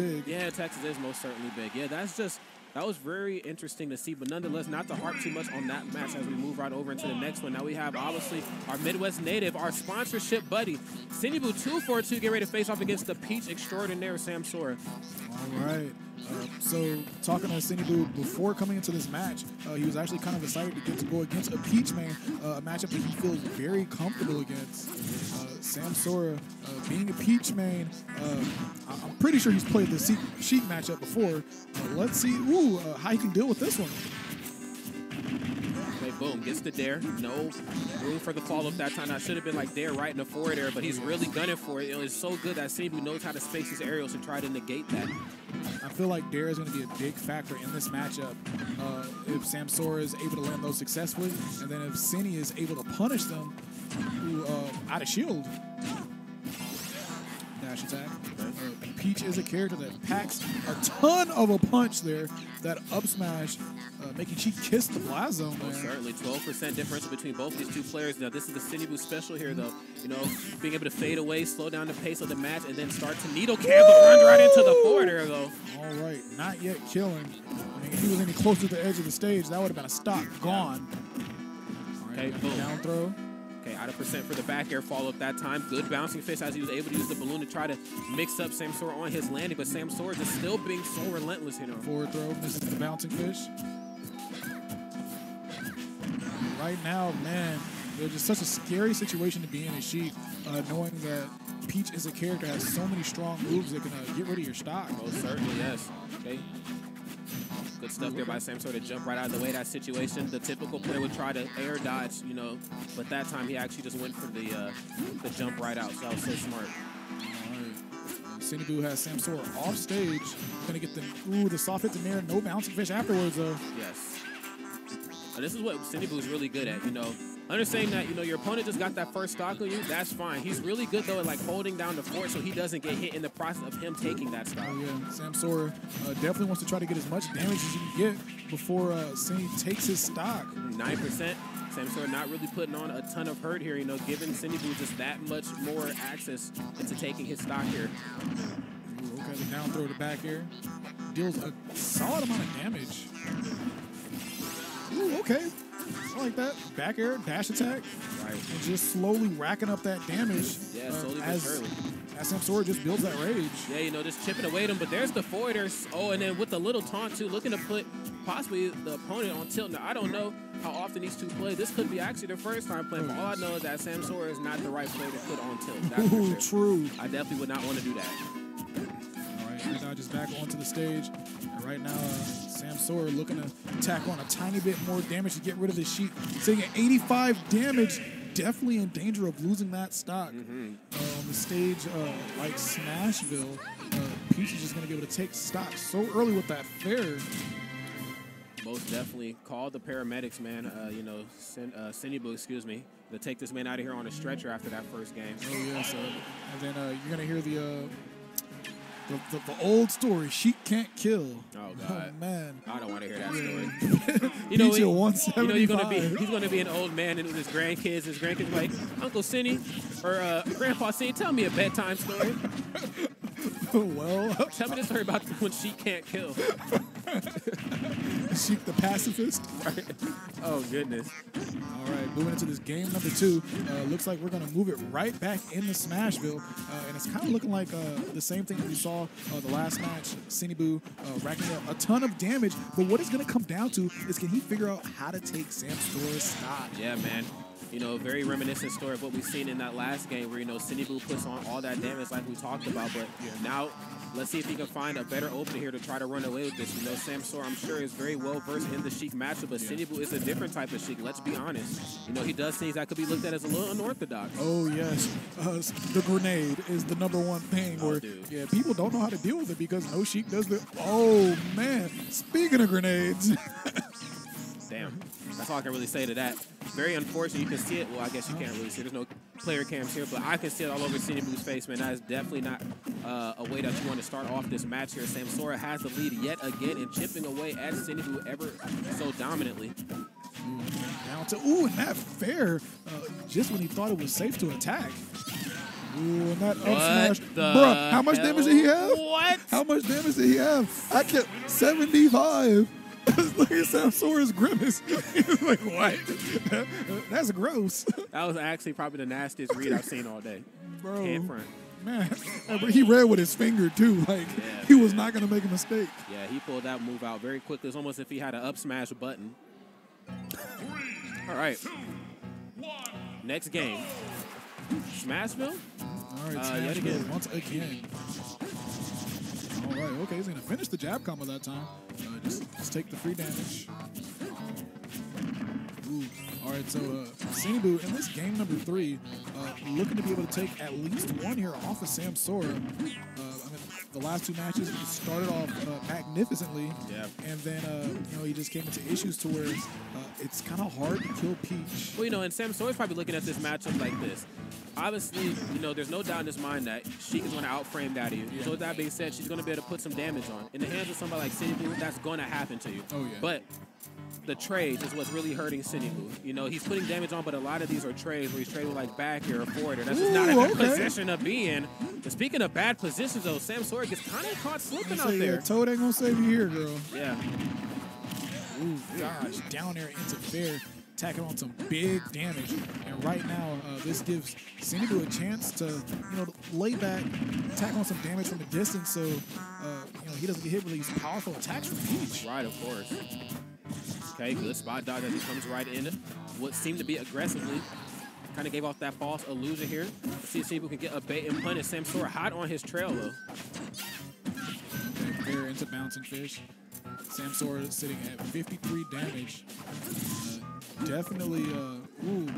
big. Yeah, Texas is most certainly big. Yeah, that's just that was very interesting to see, but nonetheless, not to harp too much on that match as we move right over into the next one. Now we have obviously our Midwest native, our sponsorship buddy, Sinnyboo 242, get ready to face off against the Peach extraordinaire Sam Sora. All right. So talking to Boo before coming into this match, uh, he was actually kind of excited to get to go against a Peach man, uh, a matchup that he feels very comfortable against. Uh, Sam Sora, uh, being a Peach Man, uh, I- I'm pretty sure he's played the Sheik, matchup before. Let's see ooh, how he can deal with this one. Boom, gets the dair. No room for the follow-up that time. That should have been like dair right in the forward air, but he's really gunning for it. It was so good that Cindy knows how to space his aerials and try to negate that. I feel like Dair is going to be a big factor in this matchup. Uh, if Sam Sora is able to land those successfully, and then if Cine is able to punish them who, uh, out of shield. Dash attack. Peach is a character that packs a ton of a punch there. That up smash, uh, making she kiss the blast zone there. certainly, 12% difference between both these two players. Now, this is the Sinnyboo special here, though. You know, being able to fade away, slow down the pace of the match, and then start to needle cam, but run right into the air, though. All right, not yet killing. I mean, if he was any closer to the edge of the stage, that would have been a stock gone. All right, Okay, boom. down throw. Okay, out of percent for the back air follow up that time. Good bouncing fish as he was able to use the balloon to try to mix up Sam Sora on his landing, but Sam Sora just still being so relentless here. Forward throw, this is the bouncing fish. Right now, man, there's just such a scary situation to be in a Sheik, uh, knowing that Peach is a character that has so many strong moves that can uh, get rid of your stock. Most certainly, yes. Okay. Good stuff there by Sam Sora to jump right out of the way of that situation. The typical player would try to air dodge, you know, but that time he actually just went for the uh, the jump right out. So that was so smart. Sinnyboo has Sam Sora off stage. Gonna get the ooh the soft hit to Nair, no bouncing fish afterwards though. Yes. And this is what is really good at, you know. Understanding that, you know, your opponent just got that first stock on you, that's fine. He's really good, though, at, like, holding down the fort so he doesn't get hit in the process of him taking that stock. Oh yeah, Sam Sora uh, definitely wants to try to get as much damage as he can get before uh, Cindy takes his stock. 9%. Sam Sora not really putting on a ton of hurt here, you know, giving Sinnyboo just that much more access into taking his stock here. Ooh, okay, the down throw to back air deals a solid amount of damage. Ooh, okay. I like that. Back air, dash attack, Right. and just slowly racking up that damage Yeah, uh, slowly but as, surely. Sam Sora just builds that rage. Yeah, you know, just chipping away at him. But there's the forwarders. Oh, and then with the little taunt, too, looking to put possibly the opponent on tilt. Now, I don't know how often these two play. This could be actually their first time playing. But all I know is that Sam Sora is not the right player to put on tilt. That's Ooh, sure. true. I definitely would not want to do that. All right, air dodges back onto the stage. And right now, uh, Sam Sora looking to tack on a tiny bit more damage to get rid of the Sheik. Sitting at 85 damage, definitely in danger of losing that stock. Mm-hmm. Uh, on the stage, uh, like Smashville, uh, Peach is just going to be able to take stock so early with that fair. Most definitely call the paramedics, man. Uh, you know, send, uh, Sinnyboo, excuse me, to take this man out of here on a stretcher after that first game. Oh, yes. Uh, and then uh, you're going to hear the, uh, the, the, the old story, Sheik can't kill. Oh, God. man. I don't want to hear that story. You know, he- you know you're gonna be he's gonna be an old man and with his grandkids. His grandkids like Uncle Cindy or uh, Grandpa Cindy, tell me a bedtime story. well, Tell me the story about when she can't kill. Sheik the pacifist. Oh goodness. All right, moving into this game number two. Uh, looks like we're going to move it right back into Smashville. Uh, and it's kind of looking like uh, the same thing that we saw uh, the last match. Sinnyboo uh, racking up a ton of damage. But what it's going to come down to is can he figure out how to take Samsora's stock? Yeah, man. You know, very reminiscent story of what we've seen in that last game where, you know, Sinnyboo puts on all that damage like we talked about. But now, let's see if he can find a better opening here to try to run away with this. You know, Sam Sora, I'm sure, is very well versed in the Sheik matchup, but Sinnyboo is a different type of Sheik. Let's be honest. You know, he does things that could be looked at as a little unorthodox. Oh, yes. Uh, the grenade is the number one thing Oh, where, dude. yeah, people don't know how to deal with it because no Sheik does the. Oh, man. Speaking of grenades. Damn. That's all I can really say to that. Very unfortunate. You can see it. Well, I guess you can't really see it. There's no player cams here, but I can see it all over Boo's face, man. That is definitely not uh, a way that you want to start off this match here. Sam Sora has the lead yet again and chipping away at Boo ever so dominantly. down to ooh, and that fair uh, just when he thought it was safe to attack. Ooh, and that up smash. Bruh, how much hell? damage did he have? What? How much damage did he have? I kept 75. Look at Sam Sora's grimace. He's like, what? That's gross. That was actually probably the nastiest read I've seen all day. Bro. Can't front. Man, but he read with his finger too. Like Yeah. he was not gonna make a mistake. Yeah, he pulled that move out very quickly. It's almost if he had an up smash button. All right. Next game. Smashville? All right, Uh, Smash yet Bill again. once again. All right, okay, he's gonna finish the jab combo that time. Uh, just take the free damage. Ooh. All right, so uh, Sinnyboo in this game number three, uh, looking to be able to take at least one here off of Sam Sora. Uh, I mean, the last two matches he started off uh, magnificently, Yeah. and then uh, you know he just came into issues to where uh, it's kind of hard to kill Peach. Well, you know, and Samsora's probably looking at this matchup like this. Obviously, you know, there's no doubt in his mind that she is going to outframe Daddy. So with that being said, she's going to be able to put some damage on. In the hands of somebody like Sinnyboo, that's going to happen to you. Oh, yeah. But the trades is what's really hurting Sinnyboo. You know, he's putting damage on, but a lot of these are trades where he's trading like back air or forward air. That's just not a good okay. position to be in. But speaking of bad positions, though, Samsora gets kind of caught slipping out say, yeah, there. Toad ain't gonna save you here, girl. Yeah. Ooh, gosh, down there into fair, tacking on some big damage. And right now, uh, this gives Sinnyboo a chance to, you know, lay back, tack on some damage from a distance, so uh, you know he doesn't get hit with these powerful attacks from Peach. Right, of course. Okay, good spot dodge as he comes right in. What seemed to be aggressively. Kind of gave off that false illusion here. Let's see if Sinnyboo can get a bait and punish Sam Sora hot on his trail, though. Okay, fair into bouncing fish. Sam Sora sitting at 53 damage. Definitely, uh, ooh,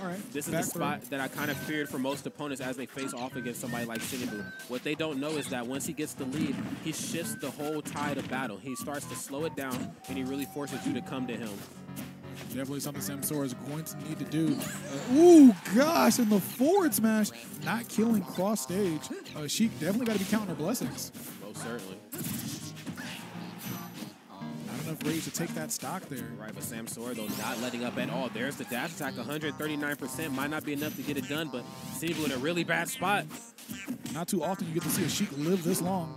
all right. This is back the spot that I kind of feared for most opponents as they face off against somebody like Sinnyboo. What they don't know is that once he gets the lead, he shifts the whole tide of battle. He starts to slow it down, and he really forces you to come to him. Definitely something Sam Sora is going to need to do. Uh, ooh, gosh, in the forward smash, not killing cross stage. Uh, Sheik definitely got to be counting her blessings. Most certainly. Not enough rage to take that stock there. Right, but Sam Sora, though, not letting up at all. There's the dash attack, 139%. Might not be enough to get it done, but Sinnyboo in a really bad spot. Not too often you get to see a Sheik live this long.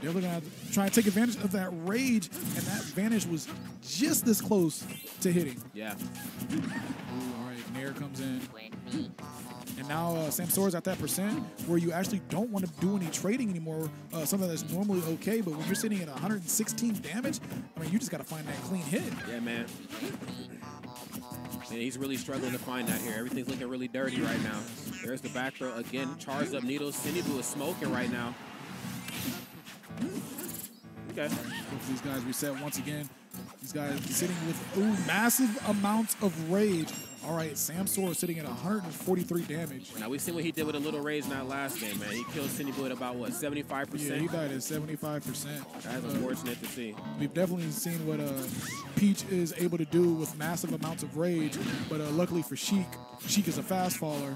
They're gonna have to try and take advantage of that rage, and that advantage was just this close to hitting. Yeah. Ooh, all right, Nair comes in. And now uh, Sam Sora's at that percent where you actually don't want to do any trading anymore, uh, something that's normally okay. But when you're sitting at 116 damage, I mean, you just got to find that clean hit. Yeah, man. And he's really struggling to find that here. Everything's looking really dirty right now. There's the back throw again. Charged up needles. Sinnyboo is smoking right now. Okay. These guys reset once again. These guys sitting with ooh, massive amounts of rage. All right, Sam Sora sitting at 143 damage. Now we seen what he did with a little rage in that last game, man. He killed Sinnyboo at about what, 75%? Yeah, he died at 75%. That's Uh, unfortunate to see. We've definitely seen what uh, Peach is able to do with massive amounts of rage, but uh, luckily for Sheik, Sheik is a fast faller.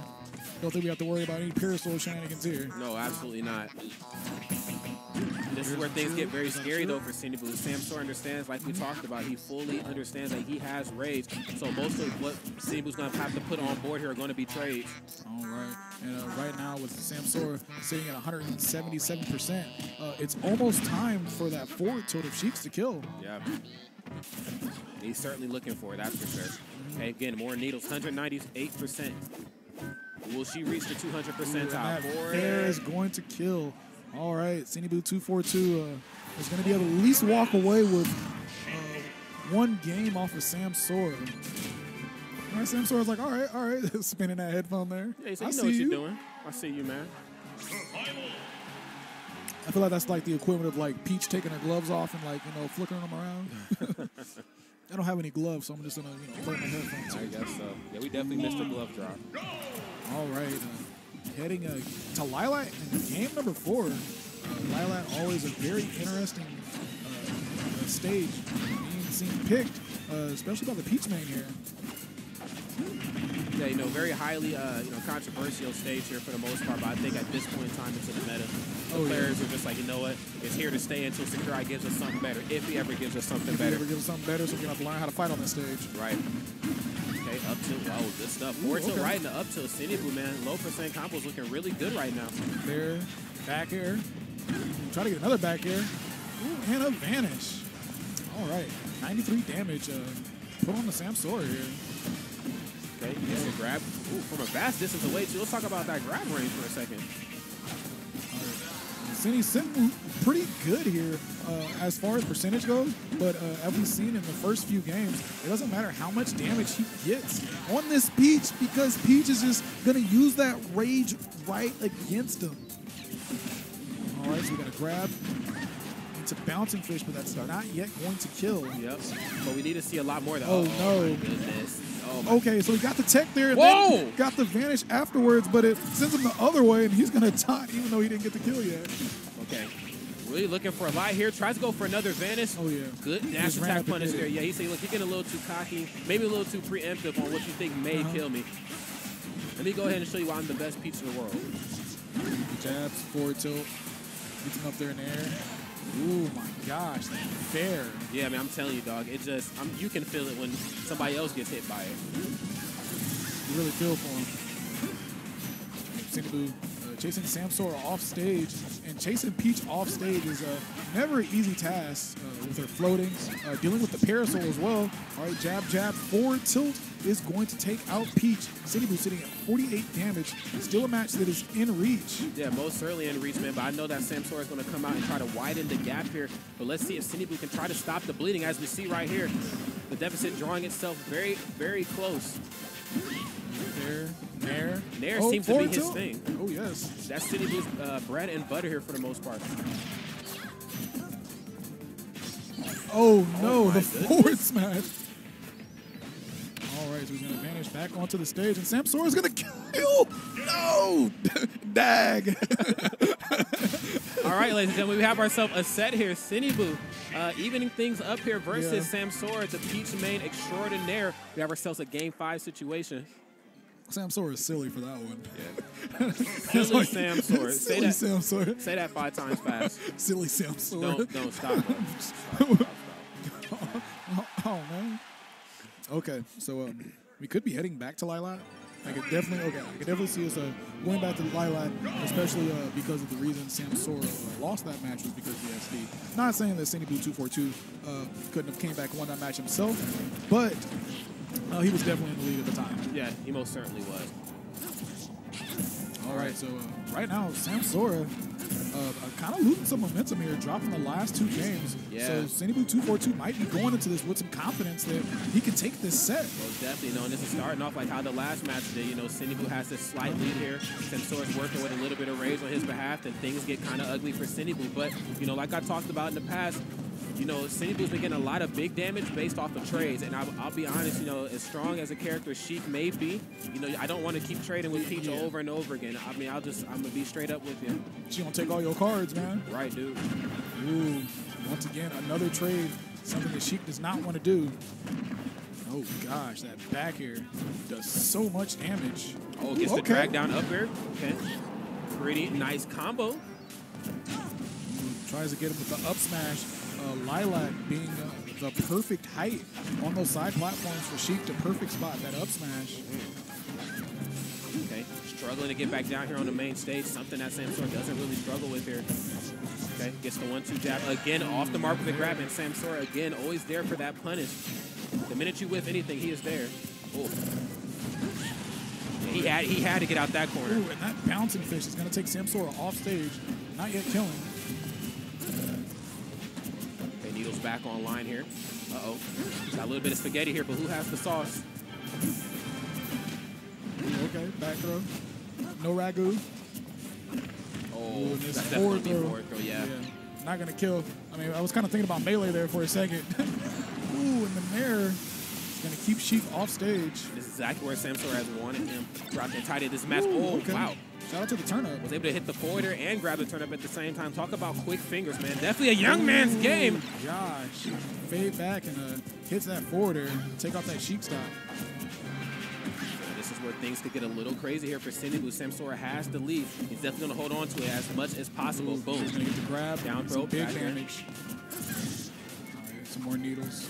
Don't think we have to worry about any parasol shenanigans here. No, absolutely not. This is where things get very scary though for Sinnyboo. Sam Sora understands, like we talked about, he fully understands that he has rage. So most of what Sinnyboo's gonna have to put on board here are gonna be trades. All right, and uh, right now with Sam Sora sitting at 177%, uh, it's almost time for that forward tilt of Sheik's to kill. Yeah. He's certainly looking for it, that's for sure. Okay, again, more needles, 198%. Will she reach the 200 Ooh, and percentile? that For fair it? is going to kill. All right, Sinnyboo 242 uh, is going to be able to at least walk away with uh, one game off of Sam Sora. All right, Sam Sora's like, all right, all right, spinning that headphone there. Yeah, so I you know see what you. you're doing. I see you, man. I feel like that's like the equivalent of like Peach taking her gloves off and like you know flickering them around. I don't have any gloves, so I'm just gonna you know play my headphones. I guess so. Yeah, we definitely missed a glove drop. All right, uh, heading uh, to Lilac in game number four. Uh, Lilac always a very interesting uh, uh, stage being seen picked, uh, especially by the Peach main here. Yeah, you know, very highly, uh, you know, controversial stage here for the most part. But I think at this point in time into the meta, the Oh, yeah. players are just like, you know what, it's here to stay until Sakurai gives us something better, if he ever gives us something better. If he ever give us something better, so we're going to have to learn how to fight on this stage. Right. Up tilt. Oh, good stuff. Forward tilt okay. right in the up tilt. Sinnyboo, man. Low percent combos looking really good right now. There, back air. Try to get another back air. Ooh, and a vanish. All right, 93 damage. Uh, put on the Sam Sora here. Okay, gets a grab. Ooh, from a vast distance away, too. Let's talk about that grab range for a second. Cindy Simple pretty good here uh, as far as percentage goes, but uh, as we've seen in the first few games, it doesn't matter how much damage he gets on this Peach because Peach is just going to use that rage right against him. All right, so we got to grab into Bouncing Fish, but that's not yet going to kill. Yep. But we need to see a lot more. Though. Oh, my no. Oh, Okay, so he got the tech there, and Whoa! then got the vanish afterwards, but it sends him the other way, and he's going to taunt even though he didn't get the kill yet. Okay. Really looking for a lie here. Tries to go for another vanish. Oh, yeah. Good dash attack punish there. Yeah, he's saying, look, you're getting a little too cocky, maybe a little too preemptive on what you think may Uh-huh. kill me. Let me go ahead and show you why I'm the best Peach in the world. Jabs, forward tilt, gets him up there in the air. Ooh my gosh, that fair. Yeah, man, I'm telling you, dog. It just, I'm, you can feel it when somebody else gets hit by it. You really feel for him. Sinnyboo uh, chasing Sam Sora off stage, and chasing Peach off stage is uh, never an easy task uh, with her floatings. Uh, dealing with the parasol as well. All right, jab, jab, forward tilt is going to take out Peach. Sinnyboo sitting at 48 damage. Still a match that is in reach. Yeah, most certainly in reach, man. But I know that Sam Sora is going to come out and try to widen the gap here. But let's see if Sinnyboo can try to stop the bleeding. As we see right here, the deficit drawing itself very, very close. There, there. Nair Oh, seems to be his tilt. thing. Oh yes. That's Sinnyboo's uh, bread and butter here for the most part. Oh no, my the goodness. forward smash. All right, so he's gonna vanish back onto the stage, and Sam Sora's gonna kill. No, dag. All right, ladies and gentlemen, we have ourselves a set here. Sinnyboo uh, evening things up here versus Yeah. Sam Sora, the Peach main extraordinaire. We have ourselves a game five situation. Sam Sora is silly for that one. Silly Sam Sora. Say silly that, Sam say that five times fast. Silly Sam. Don't, don't stop. Bro. oh man. Okay, so um, we could be heading back to Lilac. I could definitely okay. I could definitely see us uh, going back to Lilac, especially uh, because of the reason Sam Sora uh, lost that match was because of the SD. Not saying that Sinnyboo 242 uh, couldn't have came back and won that match himself, but uh, he was definitely in the lead at the time. Yeah, he most certainly was. All right, so uh, right now Sam Sora uh, kind of losing some momentum here, dropping the last two games. Yeah. So Sinnyboo 242 might be going into this with some confidence that he can take this set. Most definitely, you know, and this is starting off like how the last match did. You know, Sinnyboo has this slight lead here. Sam Sora's working with a little bit of rage on his behalf, and things get kind of ugly for Sinnyboo. But, you know, like I talked about in the past, you know, Sinnyboo's been getting a lot of big damage based off of trades. And I'll, I'll be honest, you know, as strong as a character Sheik may be, you know, I don't want to keep trading with Peach Yeah. over and over again. I mean, I'll just, I'm going to be straight up with you. She gonna take all your cards, man. Right, dude. Ooh, once again, another trade, something that Sheik does not want to do. Oh gosh, that back air does so much damage. Oh, gets Ooh, the drag down up air. Okay. Pretty nice combo. Tries to get him with the up smash. Uh, Lilac being uh, the perfect height on those side platforms for Sheik, the perfect spot, that up smash. Okay, struggling to get back down here on the main stage, something that Samsora doesn't really struggle with here. Okay, gets the one-two jab again off the mark with the grab, and Samsora again always there for that punish. The minute you whiff anything, he is there. Oh, he had he had to get out that corner. Ooh, and that bouncing fish is gonna take Sam Sora off stage, not yet killing. Okay, Needles back online here. Uh oh, got a little bit of spaghetti here, but who has the sauce? Okay, back throw. No ragu. Oh, Ooh, this that's forward definitely throw. forward throw. Yeah. Not gonna kill. I mean, I was kind of thinking about melee there for a second. Ooh, and the Nair is gonna keep Sheik off stage. This is exactly where Samsora has wanted him throughout the entirety of this match. Ooh, oh, okay. wow. Shout out to the turnip. was able to hit the forwarder and grab the turnip at the same time. Talk about quick fingers, man. Definitely a young man's game. Gosh, fade back and uh, hits that forwarder. And take off that Sheik stop. This is where things could get a little crazy here for Sinnyboo. Samsora has the lead. He's definitely going to hold on to it as much as possible. Ooh, Boom. He's gonna get the grab. Down throw, big damage. Right, some more needles.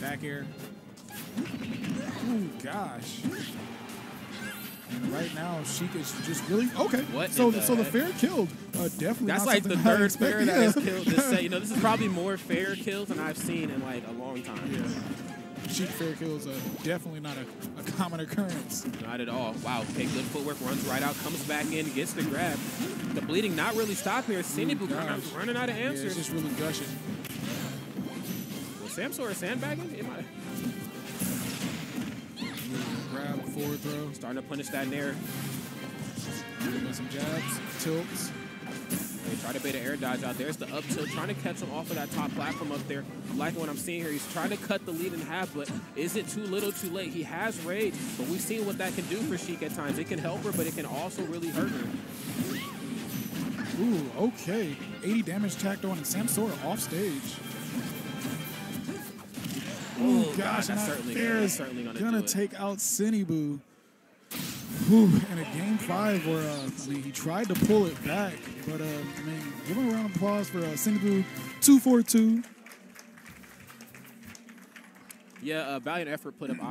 Back air. Oh gosh. Right now, Sheik is just really okay. What So, the so the fair killed. Uh, definitely. That's like the third fair expected. that has killed this set. You know, this is probably more fair kills than I've seen in like a long time. Yeah. Sheik fair kills are definitely not a, a common occurrence. Not at all. Wow. Okay, good footwork. Runs right out, comes back in, gets the grab. The bleeding not really stopping here. Sinnyboo gosh. running, running out of Yeah, answers. it's just really gushing. Was Sam Sora sandbagging? It might- forward throw, Starting to punish that nair. with some jabs, tilts. They try to bait an air dodge out. There's the up tilt, trying to catch him off of that top platform up there. I'm liking what I'm seeing here. He's trying to cut the lead in half, but is it too little too late? He has rage, but we've seen what that can do for Sheik at times. It can help her, but it can also really hurt her. Ooh, okay. 80 damage tacked on, and Sam Sora off stage. Oh, Ooh, gosh, that's and certainly gonna- fair is certainly gonna gonna do it. take out Sinnyboo. Whew, in a game five where uh, I mean he tried to pull it back, but uh, I mean give him a round of applause for uh, Sinnyboo, two four two. Yeah, uh, valiant effort put up